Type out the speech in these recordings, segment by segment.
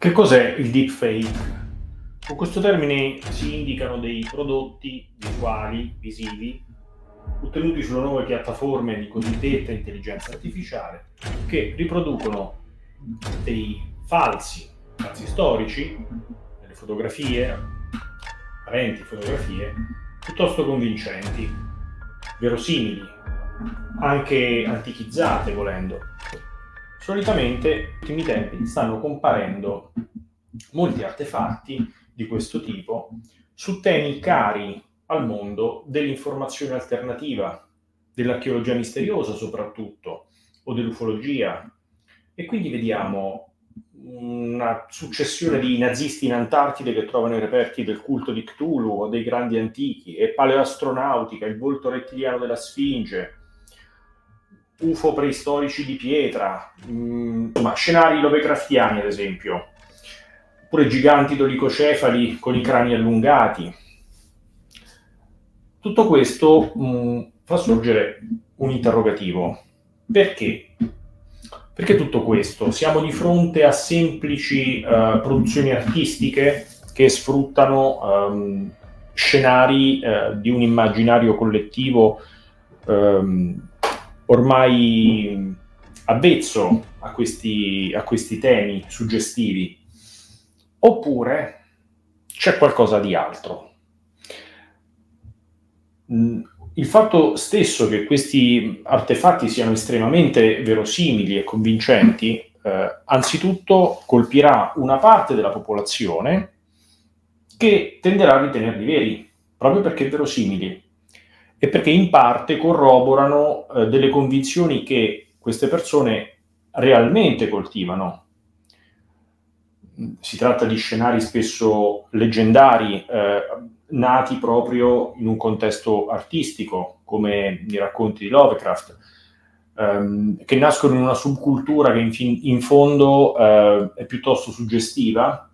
Che cos'è il deepfake? Con questo termine si indicano dei prodotti visuali, visivi, ottenuti sulle nuove piattaforme di cosiddetta intelligenza artificiale, che riproducono dei falsi, falsi storici, delle fotografie, apparenti fotografie, piuttosto convincenti, verosimili, anche antichizzate volendo. Solitamente, in ultimi tempi, stanno comparendo molti artefatti di questo tipo su temi cari al mondo dell'informazione alternativa, dell'archeologia misteriosa soprattutto, o dell'ufologia. E quindi vediamo una successione di nazisti in Antartide che trovano i reperti del culto di Cthulhu o dei grandi antichi, e paleoastronautica, il volto rettiliano della Sfinge, UFO preistorici di pietra, mh, insomma, scenari lovecraftiani ad esempio, oppure giganti dolicocefali con i crani allungati. Tutto questo mh, fa sorgere un interrogativo. Perché? Perché tutto questo? Siamo di fronte a semplici uh, produzioni artistiche che sfruttano um, scenari uh, di un immaginario collettivo um, ormai avvezzo a questi, a questi temi suggestivi, oppure c'è qualcosa di altro. Mm, il fatto stesso che questi artefatti siano estremamente verosimili e convincenti, eh, anzitutto colpirà una parte della popolazione che tenderà a ritenerli veri, proprio perché verosimili e perché in parte corroborano eh, delle convinzioni che queste persone realmente coltivano. Si tratta di scenari spesso leggendari, eh, nati proprio in un contesto artistico, come i racconti di Lovecraft, ehm, che nascono in una subcultura che in, fin- in fondo eh, è piuttosto suggestiva,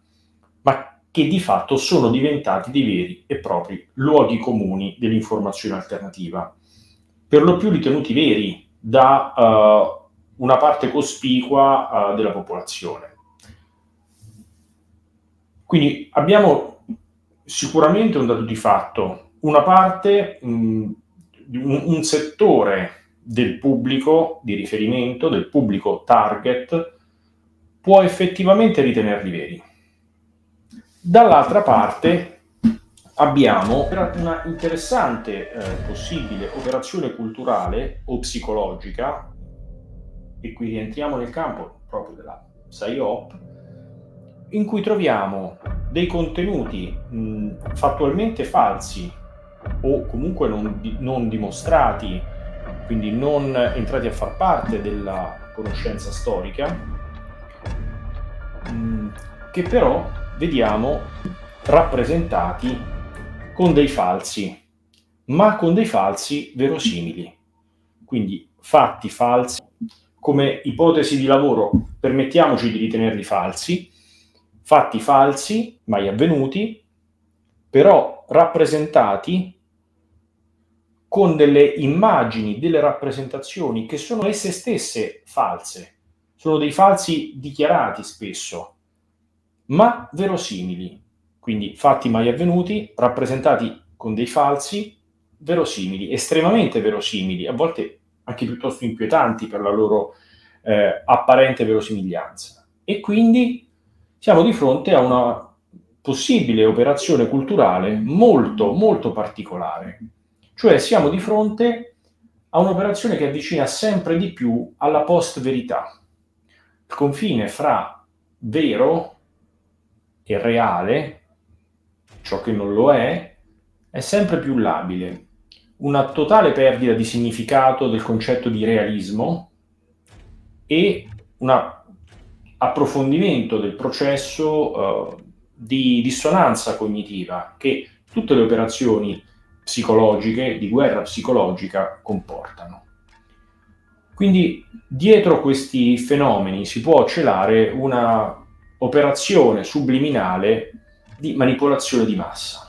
ma che di fatto sono diventati dei veri e propri luoghi comuni dell'informazione alternativa, per lo più ritenuti veri da uh, una parte cospicua uh, della popolazione. Quindi abbiamo sicuramente un dato di fatto, una parte, mh, un, un settore del pubblico di riferimento, del pubblico target, può effettivamente ritenerli veri Dall'altra parte abbiamo una interessante eh, possibile operazione culturale o psicologica, e qui rientriamo nel campo proprio della PsyOp, in cui troviamo dei contenuti mh, fattualmente falsi o comunque non, non dimostrati, quindi non entrati a far parte della conoscenza storica, mh, che però vediamo rappresentati con dei falsi, ma con dei falsi verosimili. Quindi fatti falsi come ipotesi di lavoro, permettiamoci di ritenerli falsi, fatti falsi, mai avvenuti, però rappresentati con delle immagini, delle rappresentazioni che sono esse stesse false, sono dei falsi dichiarati spesso, ma verosimili, quindi fatti mai avvenuti, rappresentati con dei falsi, verosimili, estremamente verosimili, a volte anche piuttosto inquietanti per la loro eh, apparente verosimiglianza. E quindi siamo di fronte a una possibile operazione culturale molto, molto particolare. Cioè siamo di fronte a un'operazione che avvicina sempre di più alla post-verità. Il confine fra vero e reale, ciò che non lo è, è sempre più labile. Una totale perdita di significato del concetto di realismo e un approfondimento del processo uh, di dissonanza cognitiva che tutte le operazioni psicologiche, di guerra psicologica, comportano. Quindi dietro questi fenomeni si può celare una operazione subliminale di manipolazione di massa.